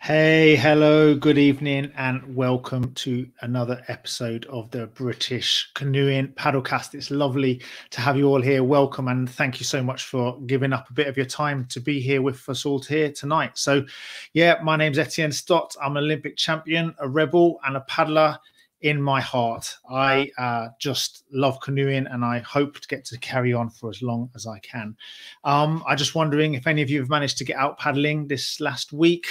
Hey, hello, good evening, and welcome to another episode of the British Canoeing Paddlecast. It's lovely to have you all here. Welcome, and thank you so much for giving up a bit of your time to be here with us all here tonight. So, yeah, my name's Etienne Stott. I'm an Olympic champion, a rebel, and a paddler in my heart. I uh, just love canoeing and I hope to get to carry on for as long as I can. Um, I'm just wondering if any of you have managed to get out paddling this last week.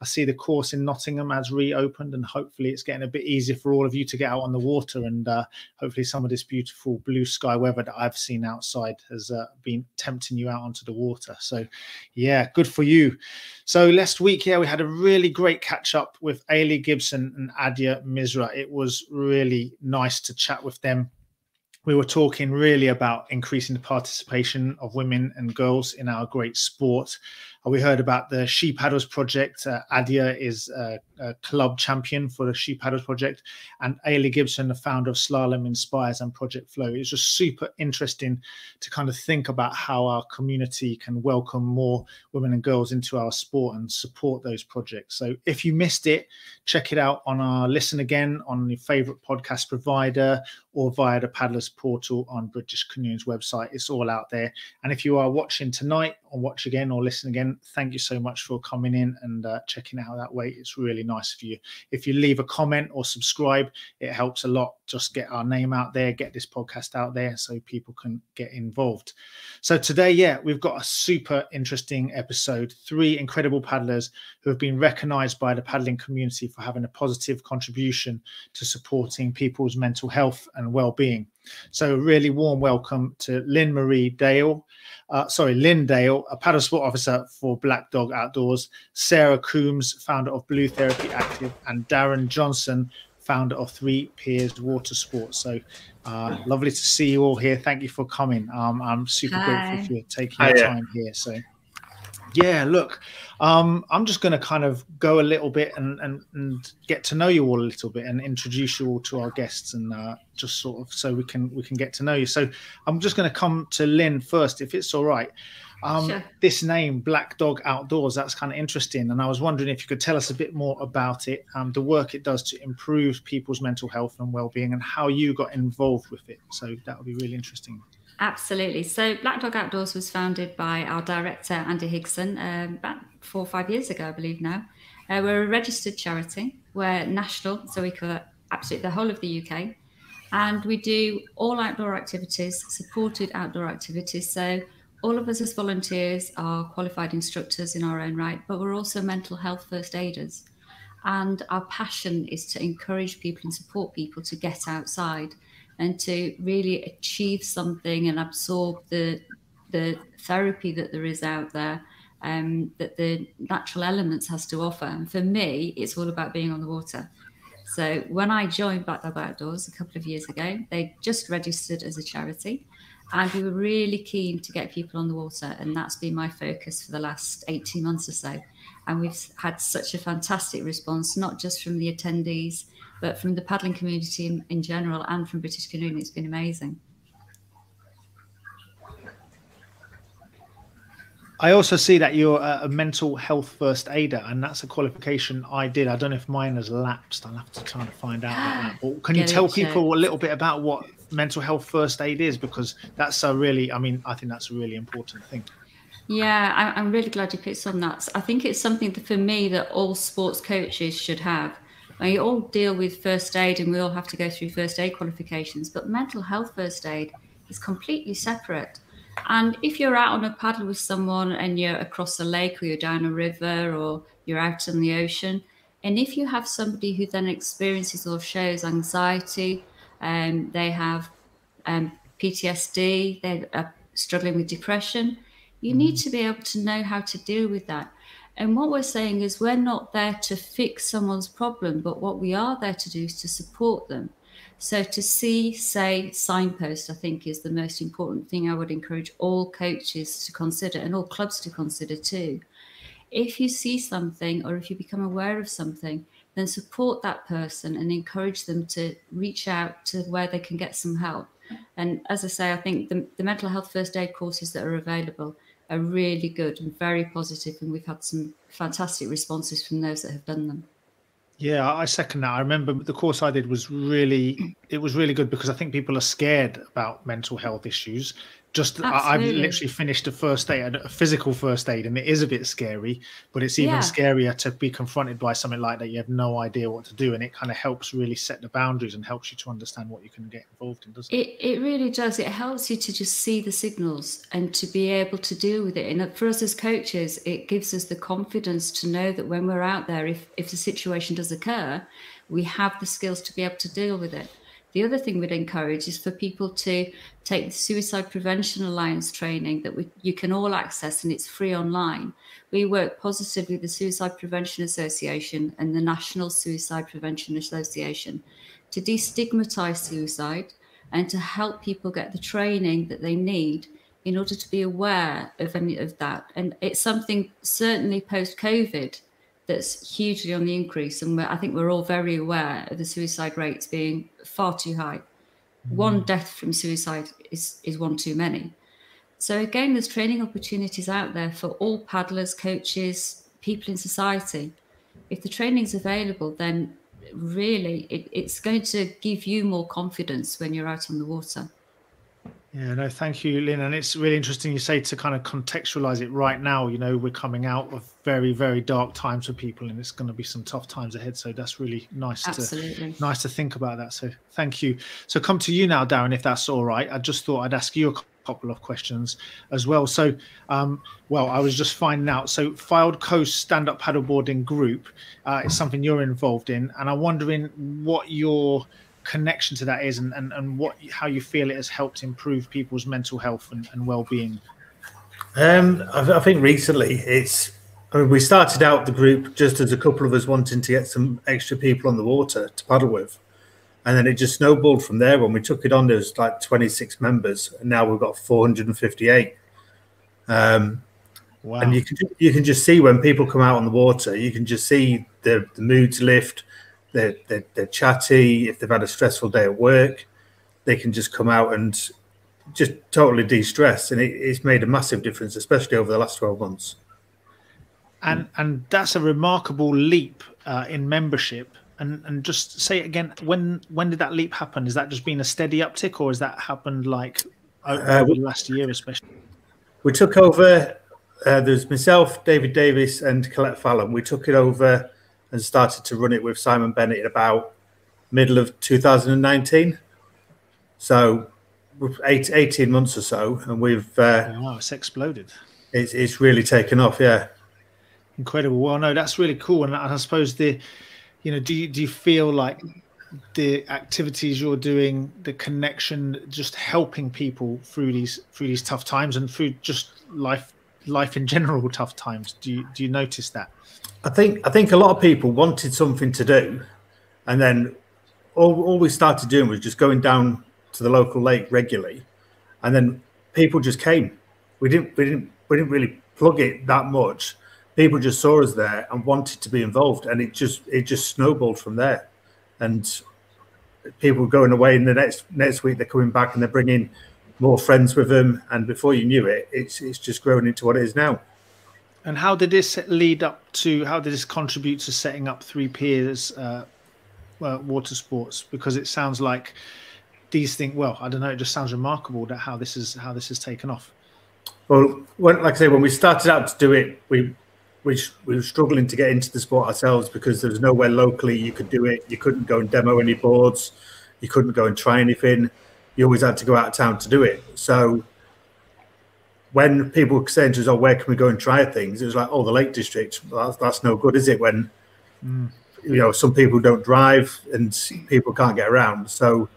I see the course in Nottingham has reopened, and hopefully it's getting a bit easier for all of you to get out on the water. And uh, hopefully, some of this beautiful blue sky weather that I've seen outside has uh, been tempting you out onto the water. So, yeah, good for you. So, last week, yeah, we had a really great catch up with Ailey Gibson and Adia Misra. It was really nice to chat with them we were talking really about increasing the participation of women and girls in our great sport we heard about the She Paddles project. Uh, Adia is a, a, club champion for the She Paddles project, and Ailey Gibson, the founder of Slalom Inspires and Project Flow. It's just super interesting to kind of think about how our community can welcome more women and girls into our sport and support those projects. So if you missed it, check it out on our Listen Again on your favorite podcast provider or via the Paddlers portal on British Canoeing's website. It's all out there. And if you are watching tonight or watch again or listen again, thank you so much for coming in and uh, checking out that way. It's really nice of you. If you leave a comment or subscribe, it helps a lot. Just get our name out there, get this podcast out there so people can get involved. So today, yeah, we've got a super interesting episode. Three incredible paddlers who have been recognized by the paddling community for having a positive contribution to supporting people's mental health and well-being. So, really warm welcome to Lynne-Marie Dale, uh, sorry, Lynne Dale, a paddle sport officer for Black Dog Outdoors, Sarah Coombes, founder of Blue Therapy Active, and Darren Johnson, founder of Three Piers Water Sports. So, uh, lovely to see you all here. Thank you for coming. Um, I'm super Hi. grateful for taking your time here. So, yeah, look, um, I'm just going to kind of go a little bit and, and, and get to know you all a little bit and introduce you all to our guests and uh, just sort of so we can we can get to know you. So I'm just going to come to Lynne first, if it's all right. Um, sure. This name, Black Dog Outdoors, that's kind of interesting. And I was wondering if you could tell us a bit more about it, um, the work it does to improve people's mental health and well-being, and how you got involved with it. So that would be really interesting. Absolutely. So Black Dog Outdoors was founded by our director, Andy Higson, um, about four or five years ago, I believe now. Uh, we're a registered charity. We're national, so we cover absolutely the whole of the UK. And we do all outdoor activities, supported outdoor activities. So all of us as volunteers are qualified instructors in our own right, but we're also mental health first aiders. And our passion is to encourage people and support people to get outside and to really achieve something and absorb the the therapy that there is out there um, that the natural elements has to offer. And for me, it's all about being on the water. So when I joined Black Dog Outdoors a couple of years ago, they just registered as a charity. And we were really keen to get people on the water. And that's been my focus for the last 18 months or so. And we've had such a fantastic response, not just from the attendees, but from the paddling community in, in general and from British Canoeing, it's been amazing. I also see that you're a, mental health first aider, and that's a qualification I did. I don't know if mine has lapsed. I'll have to try and find out about that. But can you tell people a little bit about what mental health first aid is? Because that's a really, I mean, I think that's a really important thing. Yeah, I'm really glad you picked on that. I think it's something that for me that all sports coaches should have we all deal with first aid and we all have to go through first aid qualifications, but mental health first aid is completely separate. And if you're out on a paddle with someone and you're across a lake or you're down a river or you're out in the ocean, and if you have somebody who then experiences or shows anxiety, um, they have um, PTSD, they're struggling with depression, you need mm-hmm. to be able to know how to deal with that. And what we're saying is we're not there to fix someone's problem, but what we are there to do is to support them. So to see, say, signpost, I think is the most important thing I would encourage all coaches to consider and all clubs to consider too. If you see something or if you become aware of something, then support that person and encourage them to reach out to where they can get some help. And as I say, I think the, the mental health first aid courses that are available are really good and very positive, and we've had some fantastic responses from those that have done them. Yeah, I second that. I remember the course I did was really, it was really good because I think people are scared about mental health issues just I, have literally finished a first aid a physical first aid and it is a bit scary but it's even yeah. scarier to be confronted by something like that. You have no idea what to do and it kind of helps really set the boundaries and helps you to understand what you can get involved in doesn't it? It, it really does. It helps you to just see the signals and to be able to deal with it. And uh, for us as coaches it gives us the confidence to know that when we're out there if if the situation does occur we have the skills to be able to deal with it the other thing we'd encourage is for people to take the Suicide Prevention Alliance training that we, you can all access and it's free online. We work positively with the Suicide Prevention Association and the National Suicide Prevention Association to destigmatize suicide and to help people get the training that they need in order to be aware of any of that. And it's something certainly post COVID that's hugely on the increase. And I think we're all very aware of the suicide rates being far too high. Mm. One death from suicide is, is one too many. So, again, there's training opportunities out there for all paddlers, coaches, people in society. If the training's available, then really it, it's going to give you more confidence when you're out on the water. Yeah, no, thank you, Lynne. And it's really interesting you say to kind of contextualize it right now. You know, we're coming out of very, very dark times for people, and it's going to be some tough times ahead. So that's really nice Absolutely. to nice to think about that. So thank you. So come to you now, Darren, if that's all right. I just thought I'd ask you a couple of questions as well. So, um, well, I was just finding out. So, Fylde Coast Stand Up Paddleboarding Group uh, is something you're involved in, and I'm wondering what your connection to that is and, and, and what how you feel it has helped improve people's mental health and, and well-being? Um, I, I, think recently it's I mean, we started out the group just as a couple of us wanting to get some extra people on the water to paddle with. And then it just snowballed from there when we took it on there was like 26 members. And now we've got 458 um, wow. and you can you can just see when people come out on the water you can just see the, the moods lift they're, they're, they're chatty. If they've had a stressful day at work, they can just come out and just totally de-stress, and it, it's made a massive difference, especially over the last twelve months. And and that's a remarkable leap uh, in membership. And and just say it again. When when did that leap happen? Is that just been a steady uptick, or has that happened like over, uh, the last year, especially? We took over. Uh, there's myself, David Davis, and Colette Fallon. We took it over and started to run it with Simon Bennett in about middle of 2019. So eight, 18 months or so, and we've uh, wow, it's exploded. It's it's really taken off, yeah. Incredible. Well, no, that's really cool, and I suppose the, you know, do you do you feel like the activities you're doing, the connection, just helping people through these through these tough times and through just life life in general tough times? Do you do you notice that? I think I think a lot of people wanted something to do, and then all, all we started doing was just going down to the local lake regularly, and then people just came. We didn't we didn't we didn't really plug it that much. People just saw us there and wanted to be involved, and it just it just snowballed from there. And people going away, and the next next week they're coming back and they're bringing more friends with them, and before you knew it, it's it's just grown into what it is now. And how did this lead up to? How did this contribute to setting up Three Piers uh, uh, Water Sports? Because it sounds like these things. Well, I don't know. It just sounds remarkable that how this is how this has taken off. Well, when, like I say, when we started out to do it, we we we were struggling to get into the sport ourselves because there was nowhere locally you could do it. You couldn't go and demo any boards. You couldn't go and try anything. You always had to go out of town to do it. So when people were saying to us, "Oh, where can we go and try things?" It was like, "Oh, the Lake District. That's, that's no good, is it?" When mm. you know some people don't drive and people can't get around, so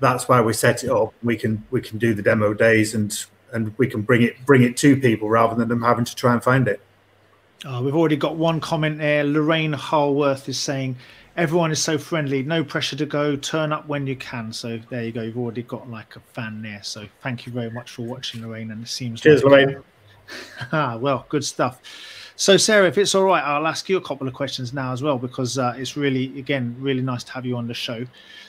that's why we set it up. We can we can do the demo days and and we can bring it bring it to people rather than them having to try and find it. Oh, we've already got one comment there. Lorraine Harworth is saying, everyone is so friendly. No pressure to go. Turn up when you can. So there you go. You've already got like a fan there. So thank you very much for watching, Lorraine. And it seems cheers, like, Lorraine. ah, well, good stuff. So, Sarah, if it's all right, I'll ask you a couple of questions now as well, because uh, it's really, again, really nice to have you on the show.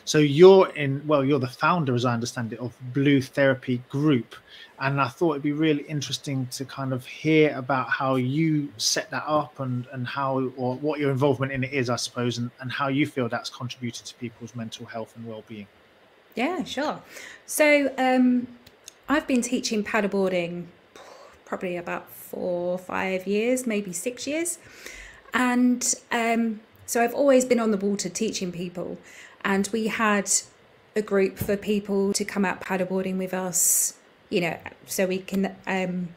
So, you're in, well, you're the founder, as I understand it, of Blue Therapy Group. And I thought it'd be really interesting to kind of hear about how you set that up and, and how, or what your involvement in it is, I suppose, and, and how you feel that's contributed to people's mental health and well being. Yeah, sure. So, um, I've been teaching paddleboarding probably about four, five years, maybe six years. And um, so I've always been on the water teaching people. And we had a group for people to come out paddleboarding with us, you know, so we can um,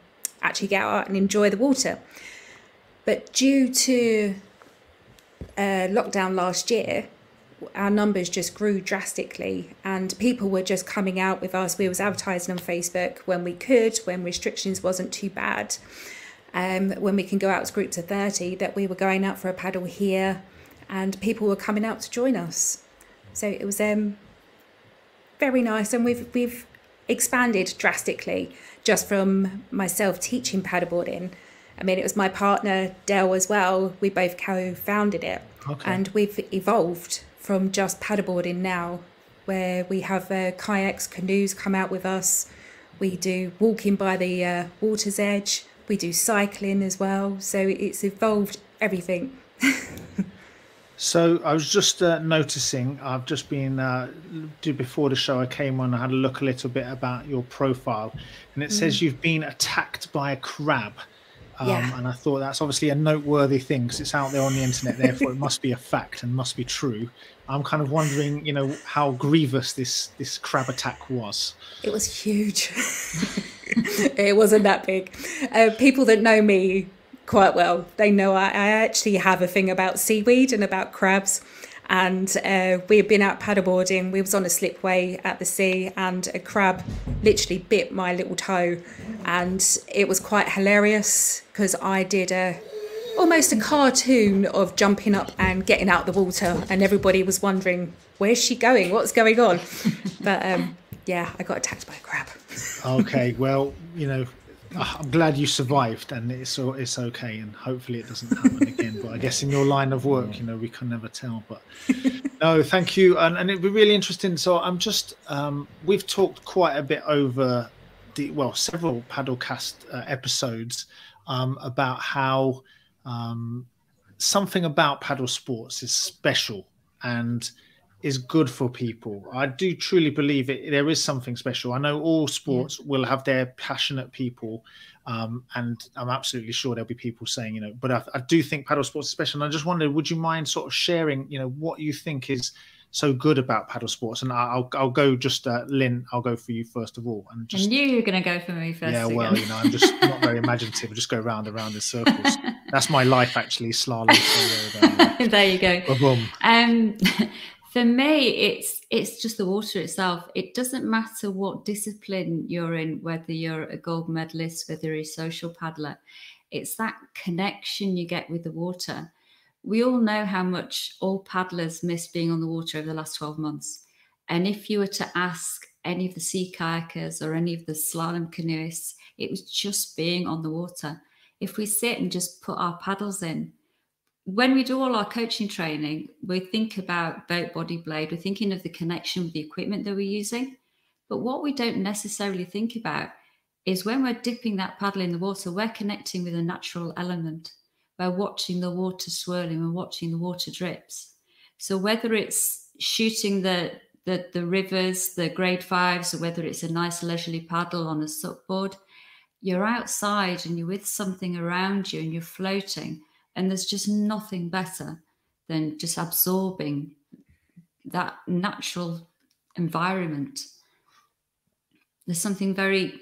actually get out and enjoy the water. But due to uh, lockdown last year, our numbers just grew drastically and people were just coming out with us. We was advertising on facebook when we could when restrictions wasn't too bad. Um, when we can go out as groups of 30 that we were going out for a paddle here and people were coming out to join us. So it was um, very nice and we've we've expanded drastically just from myself teaching paddleboarding I mean, it was my partner, Dell, as well. We both co founded it. Okay. And we've evolved from just paddleboarding now, where we have uh, kayaks, canoes come out with us. We do walking by the uh, water's edge. We do cycling as well. So it's evolved everything. so I was just uh, noticing, I've just been, uh, before the show, I came on, I had a look a little bit about your profile, and it mm. says you've been attacked by a crab. Um, yeah. And I thought that's obviously a noteworthy thing because it's out there on the internet. Therefore, it must be a fact and must be true. I'm kind of wondering, you know, how grievous this this crab attack was. It was huge. it wasn't that big. Uh, people that know me quite well, they know I, I actually have a thing about seaweed and about crabs. And uh, we had been out paddleboarding. We was on a slipway at the sea, and a crab literally bit my little toe, and it was quite hilarious because I did a almost a cartoon of jumping up and getting out the water, and everybody was wondering where's she going, what's going on, but um, yeah, I got attacked by a crab. okay, well, you know, I'm glad you survived, and it's it's okay, and hopefully it doesn't happen again. but I guess in your line of work, you know, we can never tell. But no, thank you, and, and it'd be really interesting. So I'm just um, we've talked quite a bit over the well several paddlecast uh, episodes um, about how um, something about paddle sports is special and is good for people. I do truly believe it. There is something special. I know all sports yeah. will have their passionate people, um, and I'm absolutely sure there'll be people saying, you know, but I, I, do think paddle sports is special. And I just wondered, would you mind sort of sharing, you know, what you think is so good about paddle sports? And I'll I'll go just uh, Lynne, I'll go for you first of all. And just knew you were going to go for me first. Yeah, well, you know, I'm just not very imaginative. I just go round and round in circles. That's my life, actually, slalom. There you go. Boom. Um, for me it's it's just the water itself. It doesn't matter what discipline you're in whether you're a gold medalist whether you're a social paddler it's that connection you get with the water. We all know how much all paddlers miss being on the water over the last 12 months. And if you were to ask any of the sea kayakers or any of the slalom canoeists it was just being on the water. If we sit and just put our paddles in when we do all our coaching training, we think about boat body blade, we're thinking of the connection with the equipment that we're using. But what we don't necessarily think about is when we're dipping that paddle in the water, we're connecting with a natural element. We're watching the water swirling, we're watching the water drips. So whether it's shooting the the, the rivers, the grade fives, or whether it's a nice leisurely paddle on a sup board, you're outside and you're with something around you and you're floating and there's just nothing better than just absorbing that natural environment. There's something very,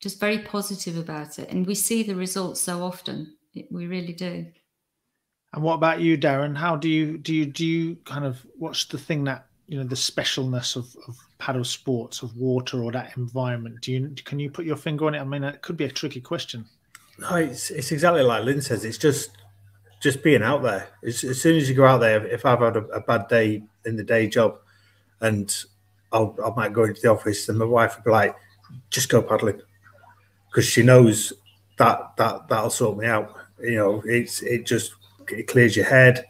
just very positive about it. And we see the results so often. We really do. And what about you, Darren? How do you do you do you kind of what's the thing that you know the specialness of, of paddle sports of water or that environment? Do you can you put your finger on it? I mean, it could be a tricky question. No, it's it's exactly like Lynne says. It's just just being out there. As, as soon as you go out there, if I've had a, a, bad day in the day job, and I'll, I might go into the office, and my wife would be like, "Just go paddling," because she knows that that that'll sort me out. You know, it's it just it clears your head.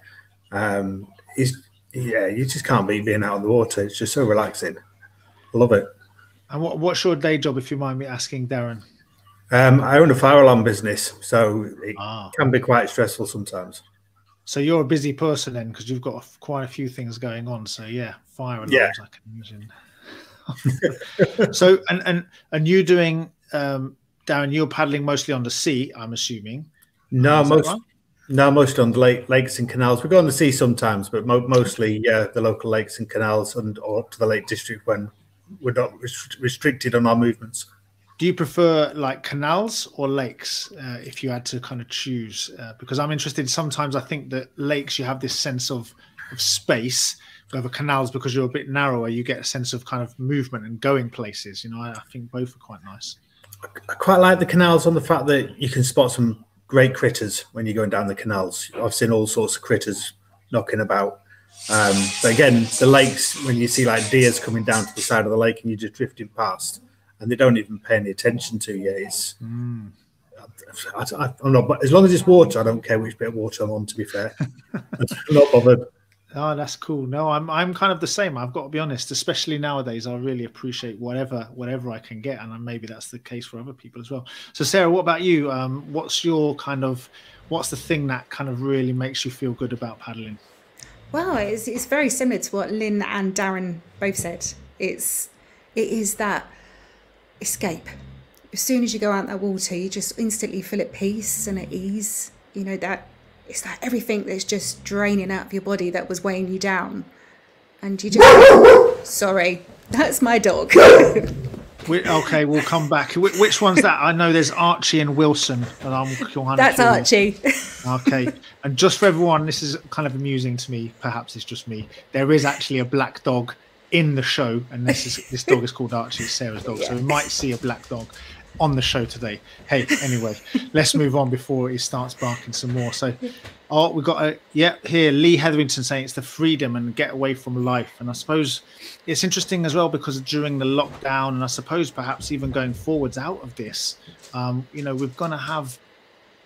Um, it's yeah, you just can't beat being out on the water. It's just so relaxing. I love it. And what, what's your day job, if you mind me asking, Darren? Um, I own a fire alarm business, so it ah. can be quite stressful sometimes. So you're a busy person then, because you've got quite a few things going on. So yeah, fire alarms. Yeah. I can imagine. so and and and you doing, um, Darren? You're paddling mostly on the sea, I'm assuming. No, most right? no, mostly on the lake, lakes and canals. We go on the sea sometimes, but mo mostly yeah, the local lakes and canals, and or to the Lake District when we're not restricted on our movements. Do you prefer like canals or lakes uh, if you had to kind of choose? Uh, because I'm interested. Sometimes I think that lakes you have this sense of, of space. Over canals because you're a bit narrower, you get a sense of kind of movement and going places. You know, I, I think both are quite nice. I quite like the canals on the fact that you can spot some great critters when you're going down the canals. I've seen all sorts of critters knocking about. Um, but again, the lakes, when you see like deers coming down to the side of the lake and you're just drifting past, and they don't even pay any attention to you. It's mm. I, am not, but as long as it's water, I don't care which bit of water I'm on. To be fair, I'm not bothered. Oh, that's cool. No, I'm I'm kind of the same. I've got to be honest, especially nowadays. I really appreciate whatever whatever I can get, and maybe that's the case for other people as well. So, Sarah, what about you? Um, what's your kind of what's the thing that kind of really makes you feel good about paddling? Well, it's it's very similar to what Lynne and Darren both said. It's it is that escape. As soon as you go out that water, you just instantly feel at peace and at ease. You know, that it's like everything that's just draining out of your body that was weighing you down. And you just, sorry, that's my dog. okay, we'll come back. Which one's that? I know there's Archie and Wilson, and I'm That's Archie. okay, and just for everyone, this is kind of amusing to me. Perhaps it's just me. There is actually a black dog in the show, and this is this dog is called Archie, it's Sarah's dog. Yeah. So we might see a black dog on the show today. Hey, anyway, let's move on before he starts barking some more. So, oh, we've got a yeah here. Lee Hetherington saying it's the freedom and get away from life, and I suppose it's interesting as well because during the lockdown, and I suppose perhaps even going forwards out of this, um, you know, we're going to have.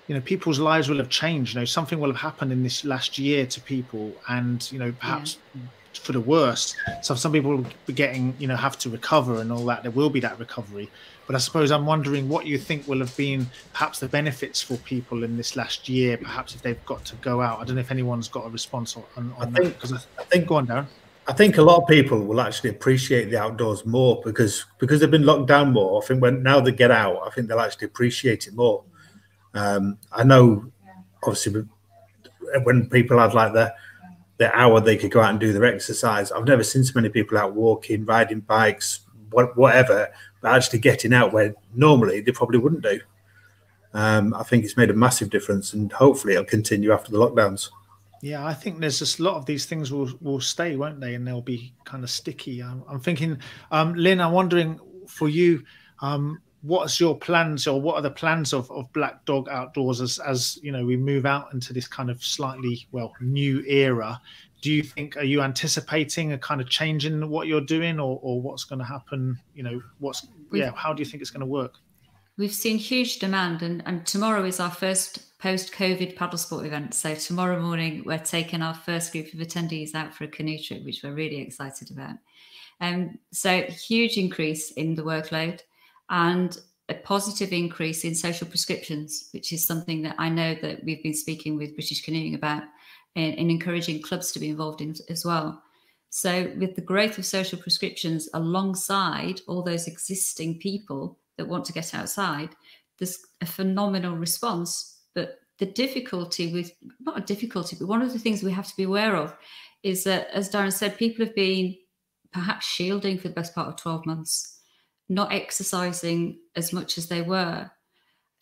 You know, people's lives will have changed. You know, something will have happened in this last year to people, and you know, perhaps yeah for the worst. So some people will be getting, you know, have to recover and all that. There will be that recovery. But I suppose I'm wondering what you think will have been perhaps the benefits for people in this last year, perhaps if they've got to go out. I don't know if anyone's got a response on, on I think, Because I, I, think, go on, Darren. I think a lot of people will actually appreciate the outdoors more because because they've been locked down more. I think when now they get out, I think they'll actually appreciate it more. Um, I know, obviously, when people had like the the hour they could go out and do their exercise. I've never seen so many people out walking, riding bikes, whatever, but actually getting out where normally they probably wouldn't do. Um, I think it's made a massive difference, and hopefully it'll continue after the lockdowns. Yeah, I think there's just a lot of these things will will stay, won't they? And they'll be kind of sticky. I'm, I'm thinking, um, Lynne, I'm wondering for you, um, what's your plans or what are the plans of, of Black Dog Outdoors as, as you know we move out into this kind of slightly well new era? Do you think are you anticipating a kind of change in what you're doing or, or what's going to happen? You know, what's we've, yeah, how do you think it's going to work? We've seen huge demand and, and tomorrow is our first post-COVID paddle sport event. So tomorrow morning we're taking our first group of attendees out for a canoe trip, which we're really excited about. Um, so huge increase in the workload and a positive increase in social prescriptions, which is something that I know that we've been speaking with British Canoeing about and, encouraging clubs to be involved in as well. So, with the growth of social prescriptions alongside all those existing people that want to get outside, there's a phenomenal response. But the difficulty with, not a difficulty, but one of the things we have to be aware of is that, as Darren said, people have been perhaps shielding for the best part of 12 months not exercising as much as they were.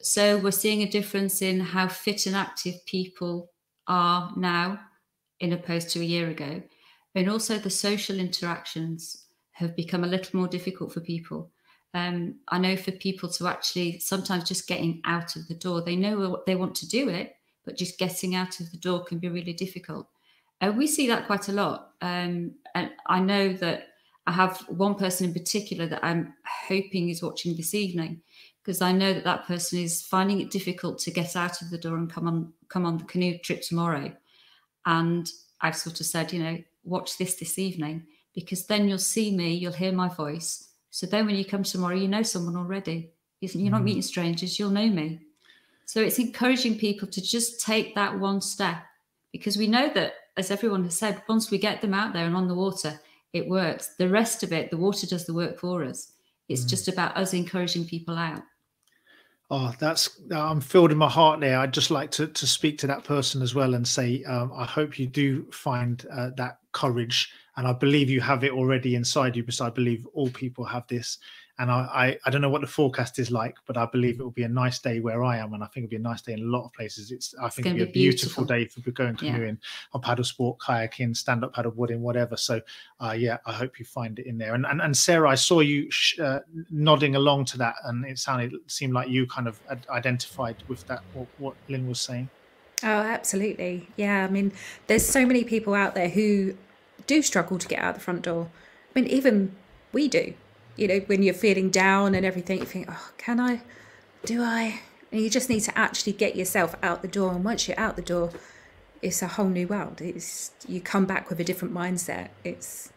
So we're seeing a difference in how fit and active people are now in opposed to a year ago. And also the social interactions have become a little more difficult for people. Um, I know for people to actually sometimes just getting out of the door, they know they want to do it, but just getting out of the door can be really difficult. Uh, we see that quite a lot. Um, and I know that I have one person in particular that I'm hoping is watching this evening because I know that that person is finding it difficult to get out of the door and come on come on the canoe trip tomorrow. And I've sort of said, you know, watch this this evening because then you'll see me, you'll hear my voice. So then when you come tomorrow, you know someone already. You're not mm. meeting strangers, you'll know me. So it's encouraging people to just take that one step because we know that, as everyone has said, once we get them out there and on the water, it works. The rest of it, the water does the work for us. It's mm. just about us encouraging people out. Oh, that's I'm filled in my heart there. I'd just like to to speak to that person as well and say, um, I hope you do find uh, that courage, and I believe you have it already inside you. Because I believe all people have this, and I, I, I don't know what the forecast is like, but I believe it will be a nice day where I am, and I think it'll be a nice day in a lot of places. It's I think it'll be a beautiful, beautiful, day for going canoeing, yeah. or paddle sport, kayaking, stand up paddle boarding, whatever. So, uh, yeah, I hope you find it in there. And and, and Sarah, I saw you sh- uh, nodding along to that, and it sounded it seemed like you kind of identified with that what, what Lynne was saying. Oh, absolutely. Yeah, I mean, there's so many people out there who do struggle to get out the front door. I mean, even we do you know, when you're feeling down and everything, you think, oh, can I? Do I? And you just need to actually get yourself out the door. And once you're out the door, it's a whole new world. It's you come back with a different mindset. It's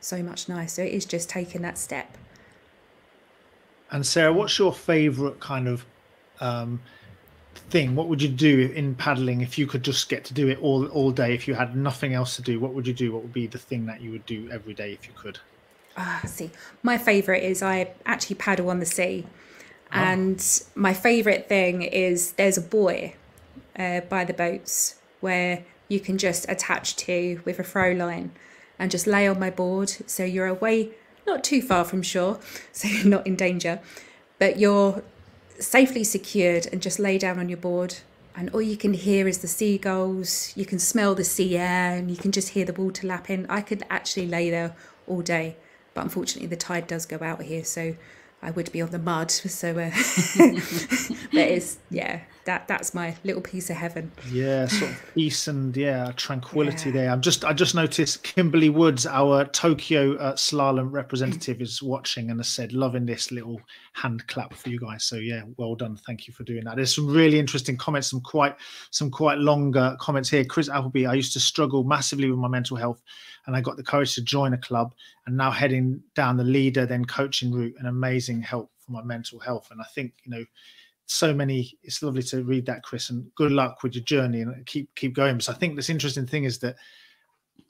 so much nicer. It is just taking that step. And Sarah, what's your favourite kind of um, thing? What would you do in paddling if you could just get to do it all all day? If you had nothing else to do, what would you do? What would be the thing that you would do every day if you could? Ah, see, my favourite is I actually paddle on the sea. Oh. And my favourite thing is there's a buoy uh, by the boats where you can just attach to with a throw line and just lay on my board. So you're away, not too far from shore, so you're not in danger, but you're safely secured and just lay down on your board. And all you can hear is the seagulls, you can smell the sea air, and you can just hear the water lapping. I could actually lay there all day but unfortunately the tide does go out here, so I would be on the mud. So, uh, but it's yeah, that that's my little piece of heaven. Yeah, sort of peace and yeah, tranquility yeah. there. I'm just I just noticed Kimberley Woods, our Tokyo uh, slalom representative, is watching and has said loving this little hand clap for you guys. So yeah, well done. Thank you for doing that. There's some really interesting comments, some quite some quite longer comments here. Chris Appleby, I used to struggle massively with my mental health and I got the courage to join a club and now heading down the leader then coaching route an amazing help for my mental health. And I think you know so many it's lovely to read that Chris and good luck with your journey and keep keep going. So I think this interesting thing is that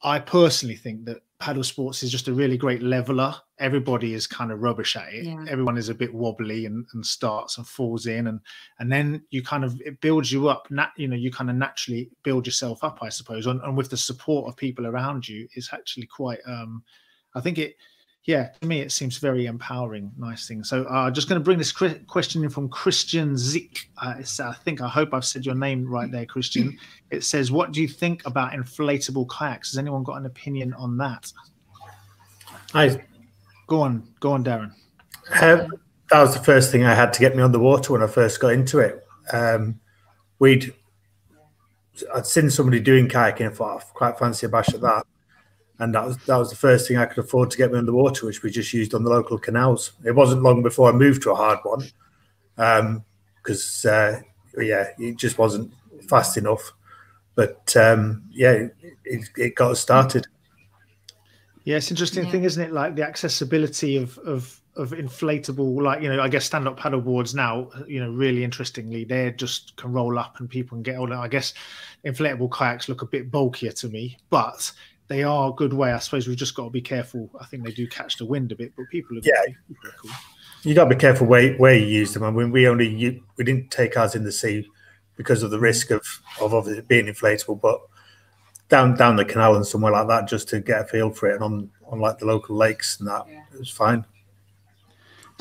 I personally think that paddle sports is just a really great leveler. Everybody is kind of rubbish at it. Yeah. Everyone is a bit wobbly and, and starts and falls in, and and then you kind of it builds you up. Nat, you know, you kind of naturally build yourself up, I suppose. And, and with the support of people around you, it's actually quite. um I think it yeah, to me, it seems very empowering. Nice thing. So, I'm uh, just going to bring this question in from Christian Zick. Uh, I think, I hope I've said your name right there, Christian. It says, What do you think about inflatable kayaks? Has anyone got an opinion on that? I go on, go on, Darren. Uh, that was the first thing I had to get me on the water when I first got into it. Um, we'd I'd seen somebody doing kayaking and thought, I quite fancy a bash at that and that was that was the first thing I could afford to get me underwater, which we just used on the local canals. It wasn't long before I moved to a hard one, because um, uh, yeah, it just wasn't fast enough. But um, yeah, it, it, got us started. Yeah, it's interesting yeah. thing, isn't it? Like the accessibility of of of inflatable, like you know, I guess stand up paddle boards now. You know, really interestingly, they just can roll up and people can get on. I guess inflatable kayaks look a bit bulkier to me, but they are a good way. I suppose we've just got to be careful. I think they do catch the wind a bit, but people are yeah. Cool. You got to be careful where where you use them. I mean, we only we didn't take ours in the sea because of the risk of of obviously being inflatable, but down down the canal and somewhere like that just to get a feel for it, and on on like the local lakes and that yeah. it was fine.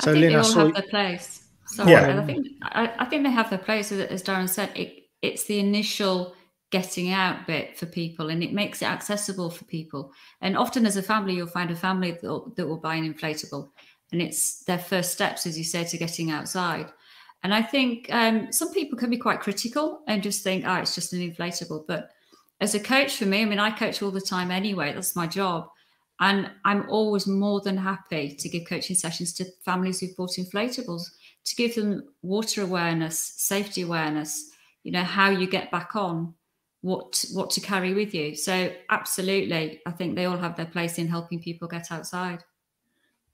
So I think Lynne, they all have their place. Sorry, yeah. I think I, I, think they have their place. As Darren said, it, it's the initial getting out bit for people and it makes it accessible for people. And often as a family, you'll find a family that will, that will buy an inflatable and it's their first steps, as you say, to getting outside. And I think um, some people can be quite critical and just think, oh, it's just an inflatable. But as a coach for me, I mean, I coach all the time anyway, that's my job. And I'm always more than happy to give coaching sessions to families who've bought inflatables to give them water awareness, safety awareness, you know, how you get back on, what what to carry with you. So absolutely, I think they all have their place in helping people get outside.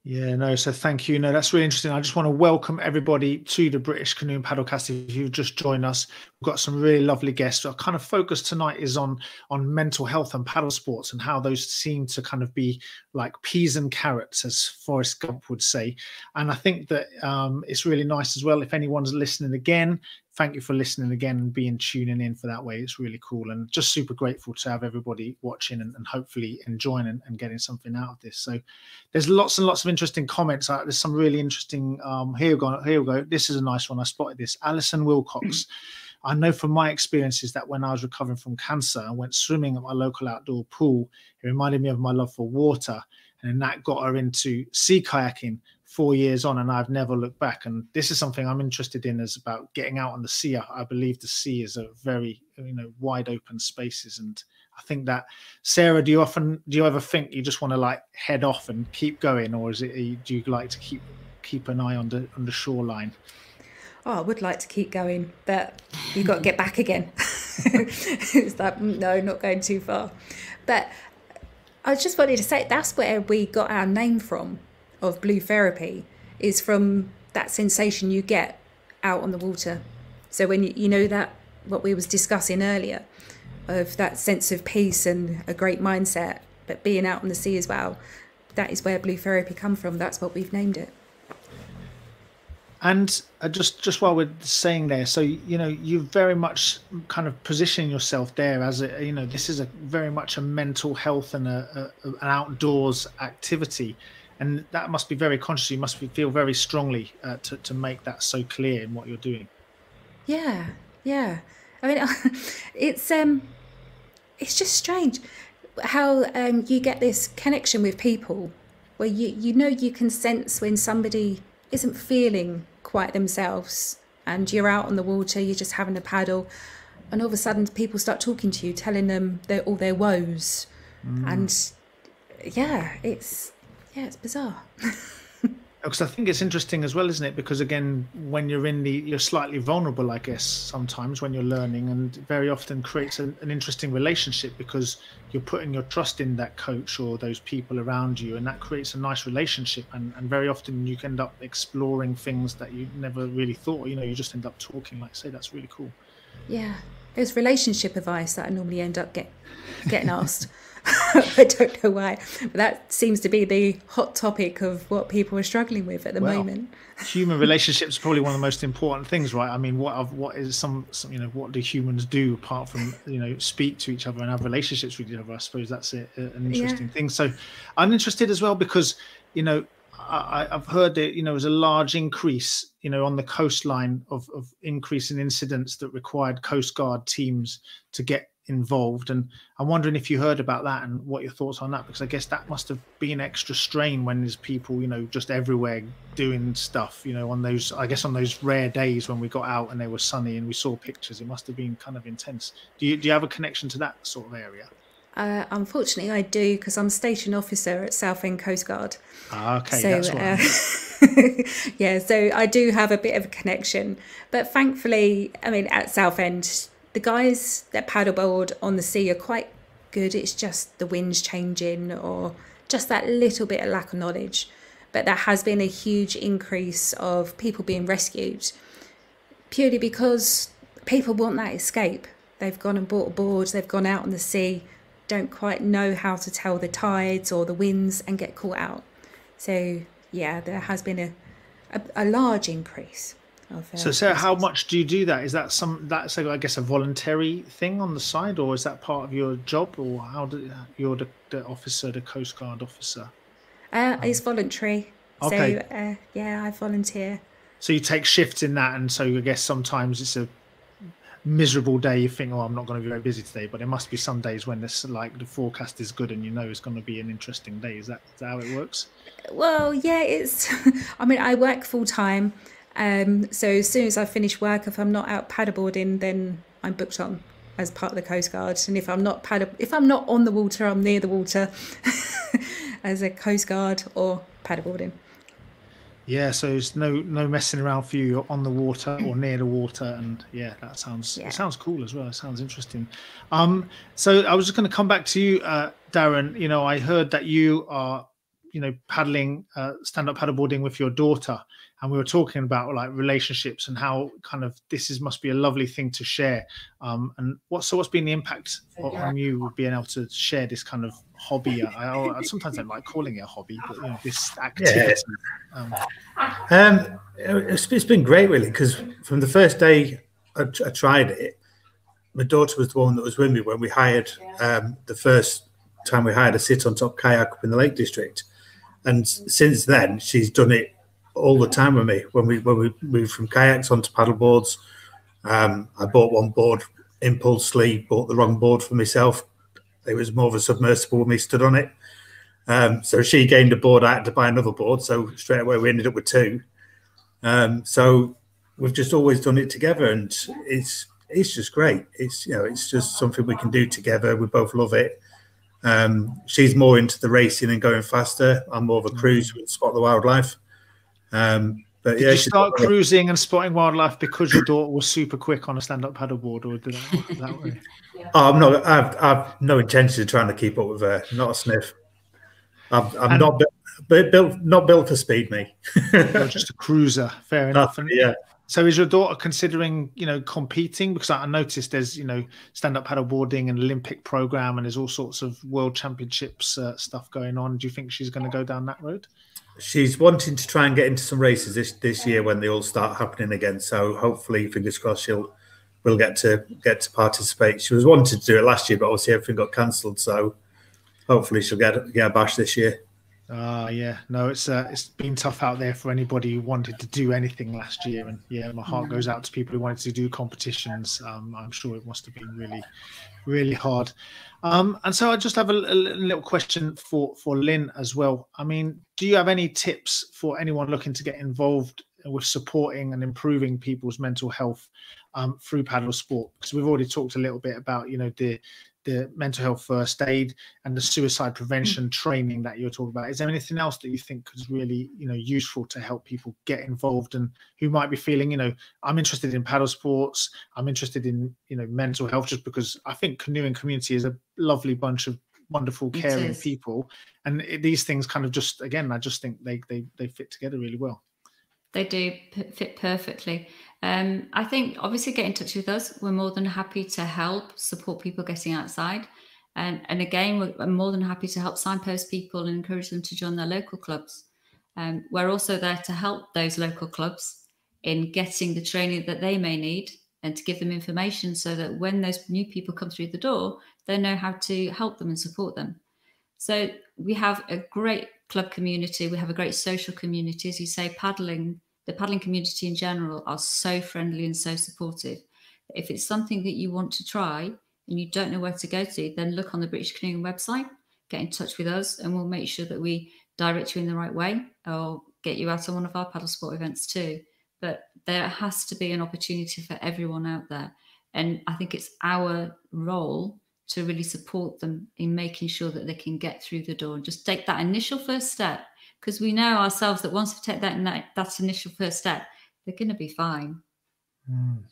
Yeah, no, so thank you. No, that's really interesting. I just want to welcome everybody to the British Canoeing Paddlecast. If you've just joined us, we've got some really lovely guests. Our kind of focus tonight is on on mental health and paddle sports and how those seem to kind of be like peas and carrots, as Forrest Gump would say. And I think that um, it's really nice as well. If anyone's listening again, thank you for listening again and being tuning in for that way. It's really cool and just super grateful to have everybody watching and, and hopefully enjoying and, and, getting something out of this. So there's lots and lots of interesting comments. Uh, there's some really interesting. Um, here we go. Here we go. This is a nice one. I spotted this. Alison Wilcox. I know from my experiences that when I was recovering from cancer, I went swimming at my local outdoor pool. It reminded me of my love for water, and that got her into sea kayaking four years on and I've never looked back. And this is something I'm interested in is about getting out on the sea. I, believe the sea is a very, you know, wide open spaces. And I think that Sarah, do you often, do you ever think you just want to like head off and keep going? Or is it, do you like to keep, keep an eye on the, on the shoreline? Oh, I would like to keep going, but you've got to get back again. it's like, mm, no, not going too far. But I just wanted to say that's where we got our name from of blue therapy is from that sensation you get out on the water. So when you, you know that what we was discussing earlier of that sense of peace and a great mindset, but being out on the sea as well, that is where blue therapy come from. That's what we've named it. And uh, just just while we're saying there, so you know you very much kind of position yourself there as a you know this is a very much a mental health and a, a an outdoors activity and that must be very conscious. You must feel very strongly uh, to to make that so clear in what you're doing. Yeah, yeah. I mean, it's um, it's just strange how um, you get this connection with people where you you know you can sense when somebody isn't feeling quite themselves and you're out on the water you're just having a paddle and all of a sudden people start talking to you telling them their, all their woes mm. and yeah it's yeah, it's bizarre. because I think it's interesting as well, isn't it? Because again, when you're in the, you're slightly vulnerable, I guess, sometimes when you're learning, and very often creates an, an, interesting relationship because you're putting your trust in that coach or those people around you, and that creates a nice relationship. And, and very often you end up exploring things that you never really thought. You know, you just end up talking. Like, say, that's really cool. Yeah, it's relationship advice that I normally end up get, getting asked. I don't know why, but that seems to be the hot topic of what people are struggling with at the well, moment. human relationships are probably one of the most important things, right? I mean, what what is some, some, you know what do humans do apart from you know speak to each other and have relationships with each other? I suppose that's a, a, an interesting yeah. thing. So, I'm interested as well because you know I, have heard that you know there's a large increase, you know, on the coastline of, of increase in incidents that required Coast Guard teams to get involved. And I'm wondering if you heard about that and what your thoughts on that, because I guess that must have been extra strain when there's people, you know, just everywhere doing stuff, you know, on those, I guess on those rare days when we got out and they were sunny and we saw pictures, it must have been kind of intense. Do you, do you have a connection to that sort of area? Uh, unfortunately, I do because I'm station officer at Southend Coast Guard. Ah, okay, so, that's uh, yeah, so I do have a bit of a connection, but thankfully, I mean, at Southend, the guys that paddleboard on the sea are quite good. It's just the wind's changing or just that little bit of lack of knowledge. But there has been a huge increase of people being rescued purely because people want that escape. They've gone and bought a board, they've gone out on the sea, don't quite know how to tell the tides or the winds and get caught out. So, yeah, there has been a, a, a large increase. So, Sarah, how much do you do that? Is that some that's I guess a voluntary thing on the side, or is that part of your job, or how do you're the, the officer, the Coast Guard officer? Uh, it's voluntary. Okay. So uh, yeah, I volunteer. So you take shifts in that, and so I guess sometimes it's a miserable day. You think, oh, I'm not going to be very busy today, but there must be some days when this like the forecast is good, and you know it's going to be an interesting day. Is that, is that how it works? Well, yeah, it's. I mean, I work full time. Um, so as soon as I finish work, if I'm not out paddleboarding, then I'm booked on as part of the Coast Guard. And if I'm not paddle, if I'm not on the water, I'm near the water as a Coast Guard or paddleboarding. Yeah, so there's no no messing around for you. You're on the water or near the water, and yeah, that sounds yeah. it sounds cool as well. It sounds interesting. Um, so I was just going to come back to you, uh, Darren. You know, I heard that you are, you know, paddling, uh, stand up paddleboarding with your daughter and we were talking about like relationships and how kind of this is must be a lovely thing to share. Um, and what so what's been the impact on you being able to share this kind of hobby? I, I, I sometimes don't like calling it a hobby, but you know, this activity. Yeah. Um, um, it's, it's been great, really, because from the first day I, I, tried it, my daughter was the one that was with me when we hired um, the first time we hired a sit on top kayak up in the Lake District. And since then, she's done it all the time with me when we when we moved from kayaks onto paddle boards. Um, I bought one board impulsively, bought the wrong board for myself. It was more of a submersible when we stood on it. Um, so she gained a board. I had to buy another board. So straight away we ended up with two. Um, so we've just always done it together, and it's it's just great. It's you know it's just something we can do together. We both love it. Um, she's more into the racing and going faster. I'm more of a cruise with spot the wildlife. Um, but did yeah, you start cruising and spotting wildlife because your daughter was super quick on a stand-up paddleboard, or did that, that way? Oh, I'm not. I've, I've no intention of trying to keep up with her. Not a sniff. I'm, I'm and, not built, built, not built for speed, me. just a cruiser. Fair enough. And, yeah. So is your daughter considering, you know, competing? Because I noticed there's, you know, stand-up paddleboarding and Olympic program, and there's all sorts of world championships uh, stuff going on. Do you think she's going to go down that road? She's wanting to try and get into some races this this year when they all start happening again. So hopefully, fingers crossed, she'll will get to get to participate. She was wanting to do it last year, but obviously everything got cancelled. So hopefully, she'll get get a bash this year. Ah, uh, yeah, no, it's uh, it's been tough out there for anybody who wanted to do anything last year, and yeah, my heart goes out to people who wanted to do competitions. Um, I'm sure it must have been really, really hard. Um, and so I just have a, a, little question for for Lynne as well. I mean, do you have any tips for anyone looking to get involved with supporting and improving people's mental health um, through paddle sport? Because we've already talked a little bit about you know the the mental health first aid and the suicide prevention mm. training that you're talking about. Is there anything else that you think is really you know useful to help people get involved and who might be feeling you know i'm interested in paddle sports. I'm interested in you know mental health just because i think canoeing community is a lovely bunch of wonderful caring people. And it, these things kind of just again i just think they they, they fit together really well. They do fit perfectly um, I think obviously get in touch with us. We're more than happy to help support people getting outside. And, and again, we're more than happy to help signpost people and encourage them to join their local clubs. Um, we're also there to help those local clubs in getting the training that they may need and to give them information so that when those new people come through the door, they know how to help them and support them. So we have a great club community. We have a great social community. As you say, paddling the paddling community in general are so friendly and so supportive. If it's something that you want to try and you don't know where to go to, then look on the British Canoeing website, get in touch with us, and we'll make sure that we direct you in the right way or get you out on one of our paddle sport events too. But there has to be an opportunity for everyone out there. And I think it's our role to really support them in making sure that they can get through the door and just take that initial first step because we know ourselves that once we take that, that, that initial first step, they're going to be fine. Mm.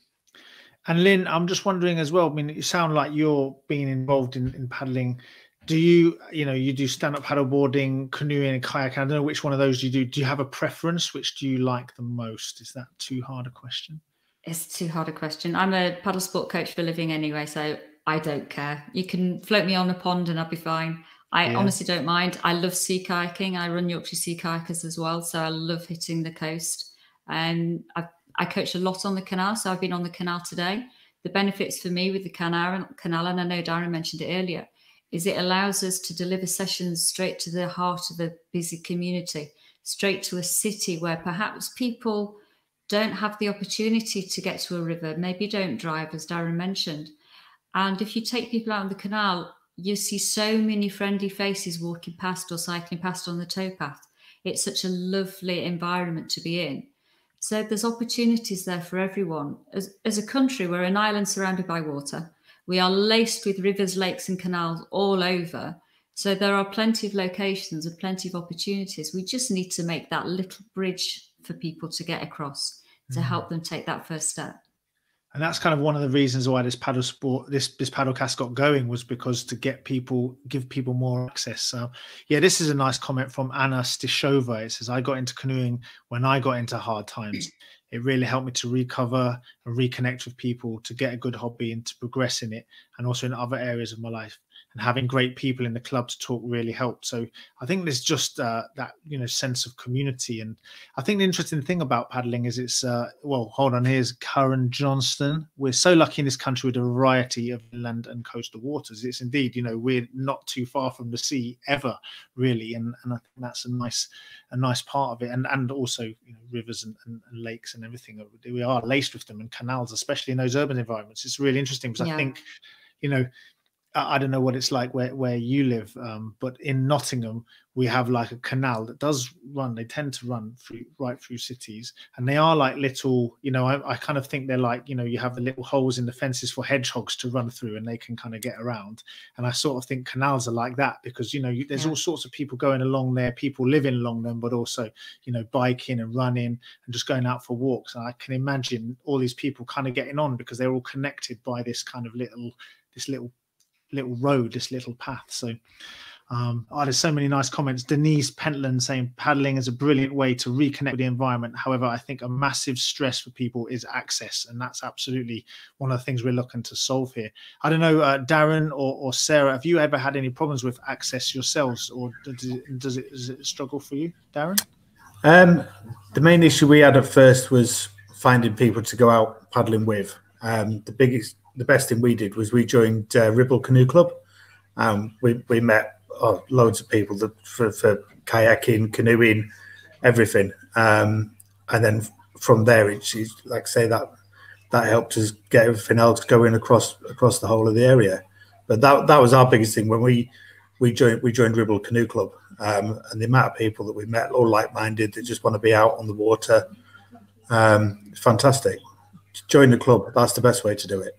And Lynne, I'm just wondering as well. I mean, you sound like you're being involved in, in paddling. Do you, you know, you do stand up paddleboarding, canoeing, and kayak? I don't know which one of those you do. Do you have a preference? Which do you like the most? Is that too hard a question? It's too hard a question. I'm a paddle sport coach for a living anyway, so I don't care. You can float me on a pond and I'll be fine. I yeah. honestly don't mind. I love sea kayaking. I run Yorkshire Sea Kayakers as well, so I love hitting the coast. Um, and I, I coach a lot on the canal, so I've been on the canal today. The benefits for me with the canal, canal, and I know Darren mentioned it earlier, is it allows us to deliver sessions straight to the heart of a busy community, straight to a city where perhaps people don't have the opportunity to get to a river, maybe don't drive, as Darren mentioned. And if you take people out on the canal, you see so many friendly faces walking past or cycling past on the towpath. It's such a lovely environment to be in. So there's opportunities there for everyone. As, as a country, we're an island surrounded by water. We are laced with rivers, lakes, and canals all over. So there are plenty of locations and plenty of opportunities. We just need to make that little bridge for people to get across to mm. help them take that first step and that's kind of one of the reasons why this paddle sport this this paddlecast got going was because to get people give people more access. So yeah this is a nice comment from anna stishova. It says i got into canoeing when i got into hard times. It really helped me to recover and reconnect with people to get a good hobby and to progress in it and also in other areas of my life and having great people in the club to talk really helped. So I think there's just uh, that you know sense of community, and I think the interesting thing about paddling is it's uh, well, hold on, here's Karen Johnston. We're so lucky in this country with a variety of inland and coastal waters. It's indeed you know we're not too far from the sea ever really, and and I think that's a nice a nice part of it, and and also you know rivers and, and, and lakes and everything. We are laced with them, and canals, especially in those urban environments. It's really interesting because yeah. I think you know I don't know what it's like where, where you live, um, but in Nottingham we have like a canal that does run. They tend to run through right through cities, and they are like little. You know, I, I kind of think they're like you know you have the little holes in the fences for hedgehogs to run through, and they can kind of get around. And I sort of think canals are like that because you know you, there's yeah. all sorts of people going along there, people living along them, but also you know biking and running and just going out for walks. And I can imagine all these people kind of getting on because they're all connected by this kind of little this little little road, this little path. So um, oh, there's so many nice comments. Denise Pentland saying paddling is a brilliant way to reconnect with the environment. However, I think a massive stress for people is access, and that's absolutely one of the things we're looking to solve here. I don't know, uh, Darren or, or, Sarah, have you ever had any problems with access yourselves, or does it, does it, does it struggle for you, Darren? Um, the main issue we had at first was finding people to go out paddling with. Um, the biggest the best thing we did was we joined uh, Ribble Canoe Club. Um, we we met oh, loads of people that, for, for kayaking, canoeing, everything. Um, and then from there, it's like say that that helped us get everything else going across across the whole of the area. But that that was our biggest thing when we we joined we joined Ribble Canoe Club, um, and the amount of people that we met, all like minded, that just want to be out on the water. Um, fantastic. Join the club. That's the best way to do it.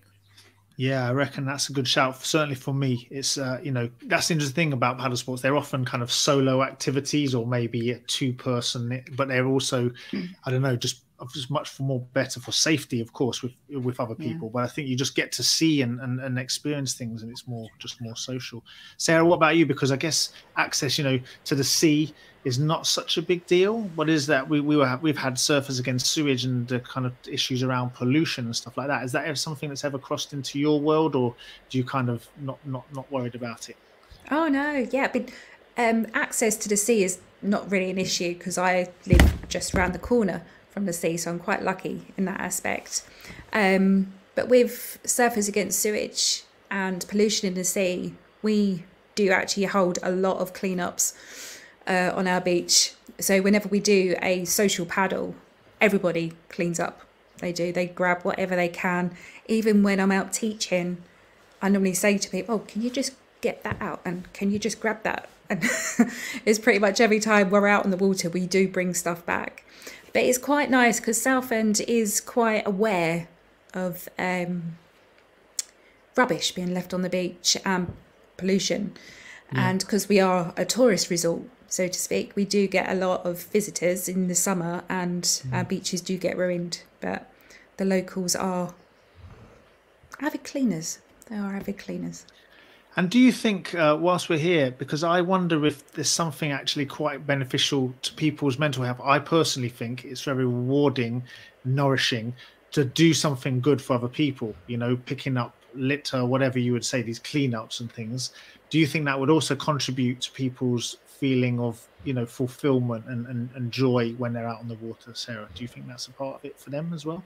Yeah, I reckon that's a good shout. Certainly for me, it's uh, you know that's the interesting thing about paddle sports. They're often kind of solo activities or maybe a two-person, but they're also, mm. I don't know, just just much for more better for safety, of course, with with other people. Yeah. But I think you just get to see and, and, and experience things, and it's more just more social. Sarah, what about you? Because I guess access, you know, to the sea is not such a big deal. What is that? We we were we've had surfers against sewage and the kind of issues around pollution and stuff like that. Is that ever something that's ever crossed into your world, or do you kind of not not not worried about it? Oh no, yeah, but um, access to the sea is not really an issue because I live just around the corner from the sea, so I'm quite lucky in that aspect. Um, but with Surfers Against Sewage and pollution in the sea, we do actually hold a lot of cleanups uh, on our beach. So whenever we do a social paddle, everybody cleans up. They do. They grab whatever they can. Even when I'm out teaching, I normally say to people, "Oh, can you just get that out and can you just grab that?" And it's pretty much every time we're out on the water, we do bring stuff back. But it's quite nice because Southend is quite aware of um, rubbish being left on the beach and pollution. Yeah. And because we are a tourist resort, so to speak. We do get a lot of visitors in the summer, and mm. our beaches do get ruined. But the locals are avid cleaners. They are avid cleaners. And do you think, uh, whilst we're here, because I wonder if there's something actually quite beneficial to people's mental health? I personally think it's very rewarding, nourishing to do something good for other people. You know, picking up litter, whatever you would say, these cleanups and things. Do you think that would also contribute to people's feeling of you know fulfillment and, and, and joy when they're out on the water sarah do you think that's a part of it for them as well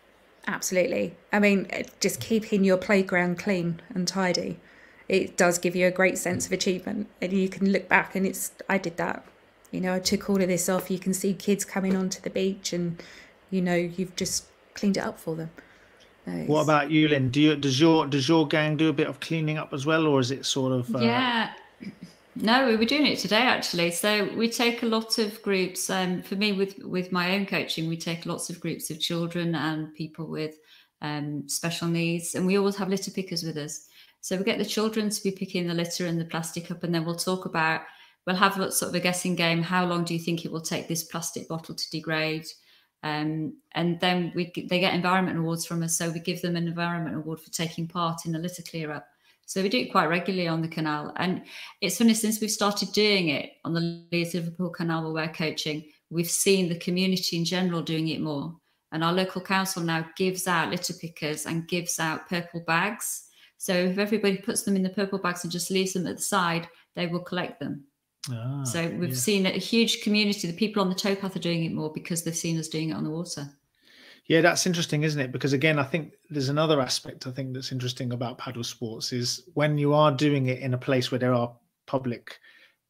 absolutely i mean just keeping your playground clean and tidy it does give you a great sense of achievement and you can look back and it's i did that you know i took all of this off you can see kids coming onto the beach and you know you've just cleaned it up for them what about you lynne do you does your does your gang do a bit of cleaning up as well or is it sort of uh... yeah no, we were doing it today actually. So we take a lot of groups. Um, for me, with with my own coaching, we take lots of groups of children and people with um, special needs, and we always have litter pickers with us. So we get the children to be picking the litter and the plastic up, and then we'll talk about. We'll have sort of a guessing game. How long do you think it will take this plastic bottle to degrade? Um, and then we they get environment awards from us. So we give them an environment award for taking part in a litter clear up. So we do it quite regularly on the canal. And it's funny, since we've started doing it on the Leeds Liverpool Canal where we're coaching, we've seen the community in general doing it more. And our local council now gives out litter pickers and gives out purple bags. So if everybody puts them in the purple bags and just leaves them at the side, they will collect them. Ah, so we've yeah. seen a huge community. The people on the towpath are doing it more because they've seen us doing it on the water. Yeah, that's interesting, isn't it? Because again, I think there's another aspect I think that's interesting about paddle sports is when you are doing it in a place where there are public,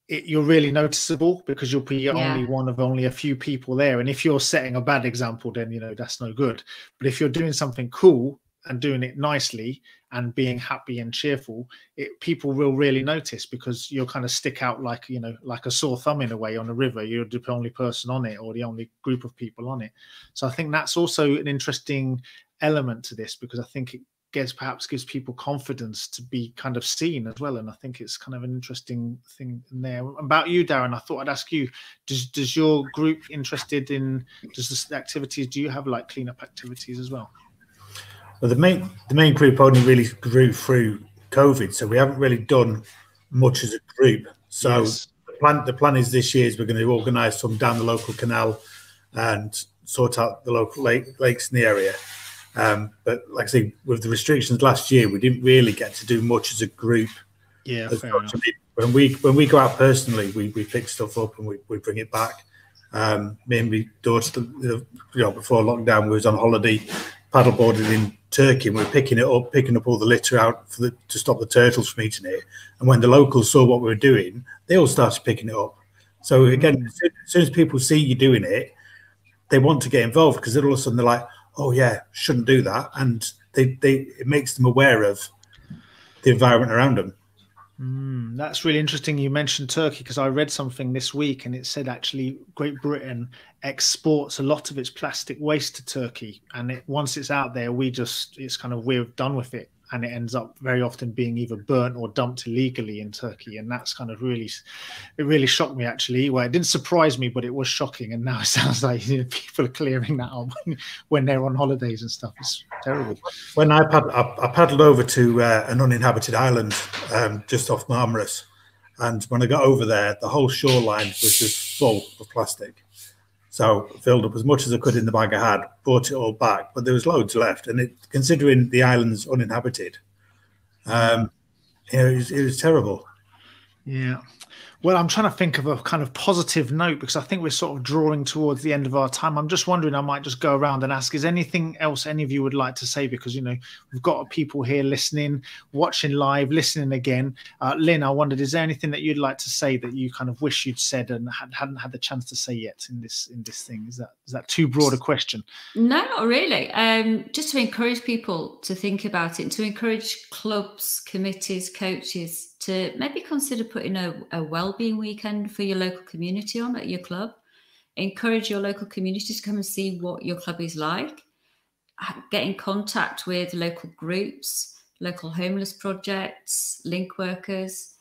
it, you're really noticeable because you'll be yeah. only one of only a few people there. And if you're setting a bad example, then you know that's no good. But if you're doing something cool and doing it nicely and being happy and cheerful, it, people will really notice because you'll kind of stick out like you know like a sore thumb in a way on a river. You're the only person on it or the only group of people on it. So I think that's also an interesting element to this because I think it gets perhaps gives people confidence to be kind of seen as well. And I think it's kind of an interesting thing in there. About you, Darren, I thought I'd ask you: Does does your group interested in does the activities? Do you have like cleanup activities as well? Well, the main the main group only really grew through COVID, so we haven't really done much as a group. So yes. the plan the plan is this year is we're going to organise some down the local canal and sort out the local lake, lakes in the area. Um, but like I say, with the restrictions last year, we didn't really get to do much as a group. Yeah, fair enough. when we when we go out personally, we, we pick stuff up and we, we bring it back. Um, me and my daughter, you know, before lockdown, we was on holiday paddleboarding in Turkey, and we were picking it up, picking up all the litter out for the, to stop the turtles from eating it. And when the locals saw what we were doing, they all started picking it up. So again, mm. as soon as people see you doing it, they want to get involved because all of a sudden they're like, "Oh yeah, shouldn't do that," and they they it makes them aware of the environment around them. Mm, that's really interesting. You mentioned Turkey because I read something this week and it said actually Great Britain exports a lot of its plastic waste to Turkey, and it, once it's out there, we just it's kind of we're done with it and it ends up very often being either burnt or dumped illegally in Turkey. And that's kind of really, it really shocked me actually. Well, it didn't surprise me, but it was shocking. And now it sounds like you know, people are clearing that up when, when, they're on holidays and stuff. It's terrible. When I, I, I paddled over to uh, an uninhabited island um, just off Marmaris, and when I got over there, the whole shoreline was just full of plastic. So filled up as much as I could in the bag I had, brought it all back, but there was loads left. And it, considering the island's uninhabited, um, it was, it was terrible. Yeah. Well, I'm trying to think of a kind of positive note because I think we're sort of drawing towards the end of our time. I'm just wondering, I might just go around and ask, is anything else any of you would like to say? Because, you know, we've got people here listening, watching live, listening again. Uh, Lynne, I wondered, is there anything that you'd like to say that you kind of wish you'd said and had, hadn't had the chance to say yet in this in this thing? Is that is that too broad a question? No, not really. Um, just to encourage people to think about it, to encourage clubs, committees, coaches to maybe consider putting a, a well-being weekend for your local community on at your club. Encourage your local community to come and see what your club is like. Get in contact with local groups, local homeless projects, link workers,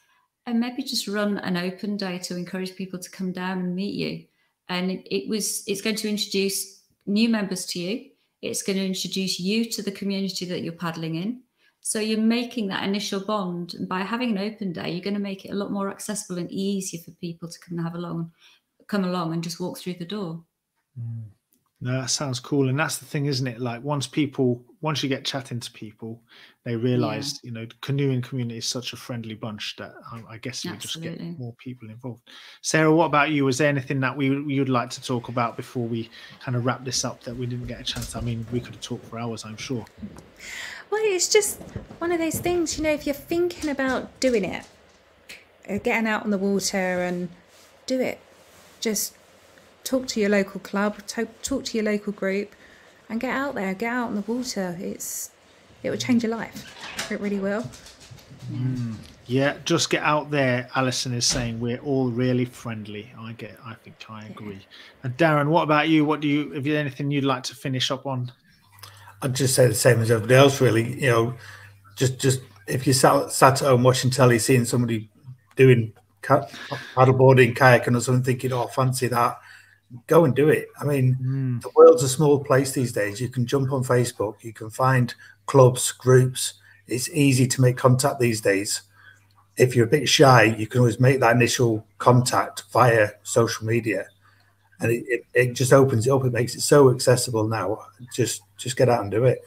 and maybe just run an open day to encourage people to come down and meet you. And it, it was it's going to introduce new members to you. It's going to introduce you to the community that you're paddling in so you're making that initial bond, and by having an open day, you're going to make it a lot more accessible and easier for people to come and have a long, come along and just walk through the door. Mm. No, that sounds cool, and that's the thing, isn't it? Like once people, once you get chatting to people, they realize, yeah. you know, canoeing community is such a friendly bunch that I, I guess you just get more people involved. Sarah, what about you? Was there anything that we you'd like to talk about before we kind of wrap this up that we didn't get a chance? To? I mean, we could have talked for hours, I'm sure. Well, it's just one of those things, you know, if you're thinking about doing it, uh, getting out on the water and do it, just talk to your local club, talk, talk to your local group, and get out there, get out on the water. It's it will change your life. It really will. Mm. Yeah, just get out there. Alison is saying we're all really friendly. I get. I think I agree. Yeah. And Darren, what about you? What do you? If you anything you'd like to finish up on? I'd just say the same as everybody else, really. You know, just just if you sat, sat at home watching telly, seeing somebody doing paddleboarding, kayaking, or something, thinking, "Oh, fancy that," go and do it. I mean, mm. the world's a small place these days. You can jump on Facebook, you can find clubs, groups. It's easy to make contact these days. If you're a bit shy, you can always make that initial contact via social media, and it, it, it just opens it up. It makes it so accessible now. Just just get out and do it.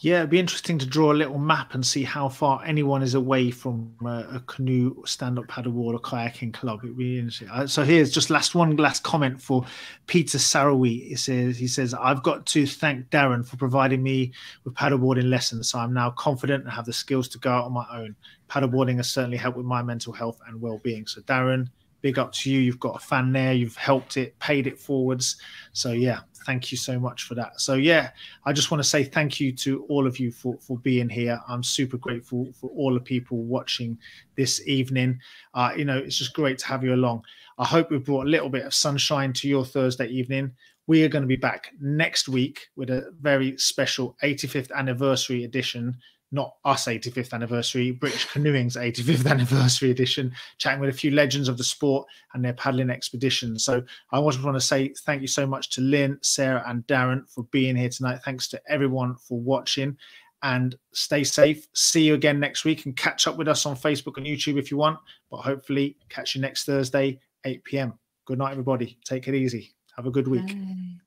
Yeah, it'd be interesting to draw a little map and see how far anyone is away from a, a canoe, stand-up paddleboard, or kayaking club. It'd be interesting. Uh, so here's just last one last comment for Peter Sarawi. He says, "He says I've got to thank Darren for providing me with paddleboarding lessons. So I'm now confident and have the skills to go out on my own. Paddleboarding has certainly helped with my mental health and well-being. So Darren, big up to you. You've got a fan there. You've helped it, paid it forwards. So yeah, thank you so much for that. So yeah, I just want to say thank you to all of you for for being here. I'm super grateful for all the people watching this evening. Uh, you know, it's just great to have you along. I hope we brought a little bit of sunshine to your Thursday evening. We are going to be back next week with a very special 85th anniversary edition not us 85th anniversary, British Canoeing's 85th anniversary edition, chatting with a few legends of the sport and their paddling expeditions. So I just want to say thank you so much to Lynne, Sarah, and Darren for being here tonight. Thanks to everyone for watching and stay safe. See you again next week and catch up with us on Facebook and YouTube if you want. But hopefully, catch you next Thursday, 8 p.m. Good night, everybody. Take it easy. Have a good week. Bye.